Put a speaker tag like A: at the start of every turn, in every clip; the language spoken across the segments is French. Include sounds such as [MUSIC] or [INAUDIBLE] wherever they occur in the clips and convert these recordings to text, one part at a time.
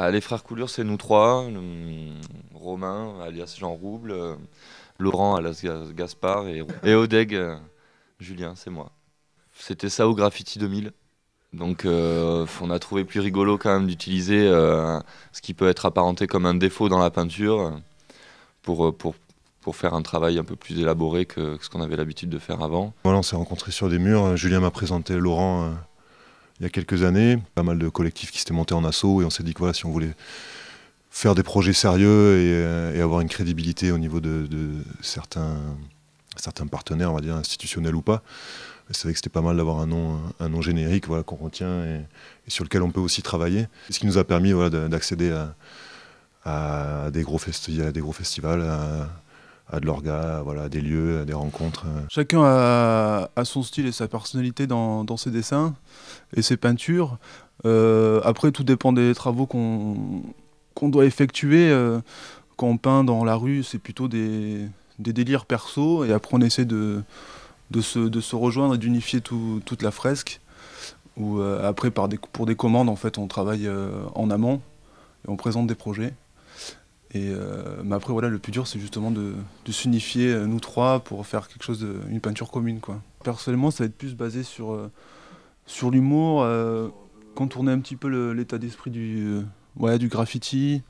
A: bah, Les frères Coulure, c'est nous trois. Romain, alias Jean Rouble, euh, Laurent, alias Gaspard, et, et Odeg, euh, Julien, c'est moi. C'était ça au Graffiti 2000. Donc euh, on a trouvé plus rigolo quand même d'utiliser ce qui peut être apparenté comme un défaut dans la peinture pour, pour, pour faire un travail un peu plus élaboré que, ce qu'on avait l'habitude de faire avant.
B: Voilà, on s'est rencontrés sur des murs. Julien m'a présenté Laurent il y a quelques années. Pas mal de collectifs qui s'étaient montés en assaut et on s'est dit que voilà, si on voulait faire des projets sérieux et, euh, avoir une crédibilité au niveau de, certains, partenaires, on va dire institutionnels ou pas, c'est vrai que c'était pas mal d'avoir un nom, générique voilà, qu'on retient et, sur lequel on peut aussi travailler. Ce qui nous a permis d'accéder à, des gros festivals, de l'orga, voilà, des lieux, à des rencontres.
C: Chacun a, son style et sa personnalité dans, ses dessins et ses peintures. Euh, après, tout dépend des travaux qu'on doit effectuer. Euh, quand on peint dans la rue, c'est plutôt des, délires perso, et après on essaie de, de, se, rejoindre et d'unifier toute la fresque. Ou euh, après, des, pour des commandes, en fait, on travaille en amont et on présente des projets. Et, euh, mais après, voilà, le plus dur, c'est justement de, s'unifier, euh, nous trois, pour faire quelque chose, de, une peinture commune. Quoi. Personnellement, ça va être plus basé sur, euh, sur l'humour, contourner un petit peu l'état d'esprit du, du graffiti.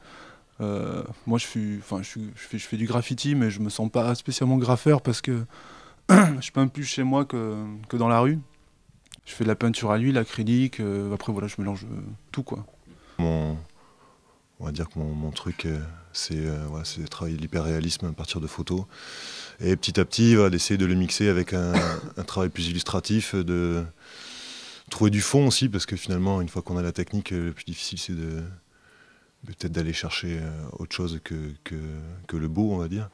C: moi, je, suis, je, fais, je fais du graffiti, mais je me sens pas spécialement graffeur parce que [CLEARS THROAT] je peins plus chez moi que, que dans la rue. Je fais de la peinture à l'huile, l'acrylique, après, voilà, je mélange tout. quoi.
B: Va dire que mon, truc, euh, c'est euh, de travailler l'hyperréalisme à partir de photos. Et petit à petit, d'essayer de le mixer avec un, travail plus illustratif, de trouver du fond aussi, parce que finalement, une fois qu'on a la technique, le plus difficile, c'est peut-être d'aller chercher euh, autre chose que, que, le beau, on va dire.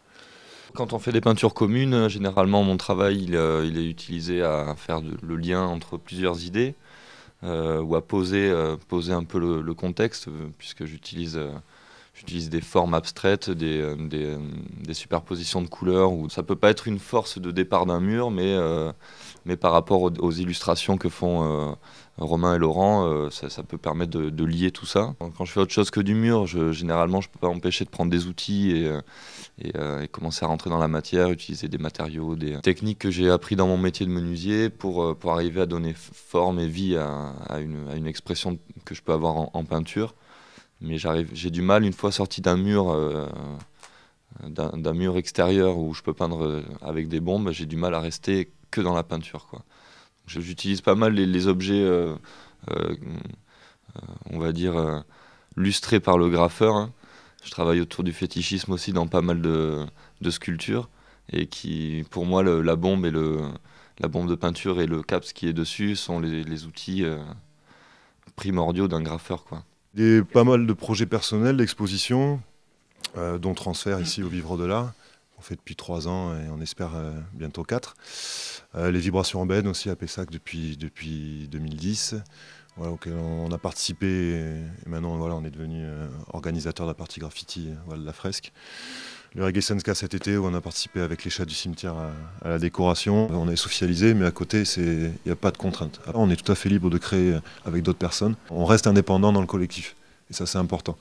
A: Quand on fait des peintures communes, généralement mon travail il, il est utilisé à faire le lien entre plusieurs idées. Euh, ou à poser, euh, poser un peu le, contexte, euh, puisque j'utilise j'utilise des formes abstraites, des, des, superpositions de couleurs, où ça peut pas être une force de départ d'un mur, mais, mais par rapport aux, illustrations que font Romain et Laurent, ça, peut permettre de, lier tout ça. Quand je fais autre chose que du mur, généralement, je peux pas m'empêcher de prendre des outils et, euh, et, commencer à rentrer dans la matière, utiliser des matériaux, des techniques que j'ai appris dans mon métier de menuisier pour, euh, arriver à donner forme et vie à, une, expression que je peux avoir en, peinture. Mais j'ai du mal, une fois sorti d'un mur, euh, d'un mur extérieur où je peux peindre avec des bombes, j'ai du mal à rester que dans la peinture. J'utilise pas mal les, objets, on va dire, lustrés par le graffeur. Hein. Je travaille autour du fétichisme aussi dans pas mal de, sculptures. Et qui, pour moi, la bombe et la bombe de peinture et le caps qui est dessus sont les, outils euh, primordiaux d'un graffeur.
B: Pas mal de projets personnels, d'expositions, euh, dont transfert ici au Vivre de l'Art. On fait depuis trois ans et on espère euh, bientôt quatre. les vibrations urbaines aussi à Pessac depuis, depuis 2010 on a participé et maintenant voilà, on est devenu euh, organisateur de la partie graffiti euh, de la fresque. Le Reggae Senska cet été où on a participé avec les chats du cimetière à, la décoration. On est socialisé mais à côté il n'y a pas de contraintes. On est tout à fait libre de créer avec d'autres personnes. On reste indépendant dans le collectif et ça c'est important.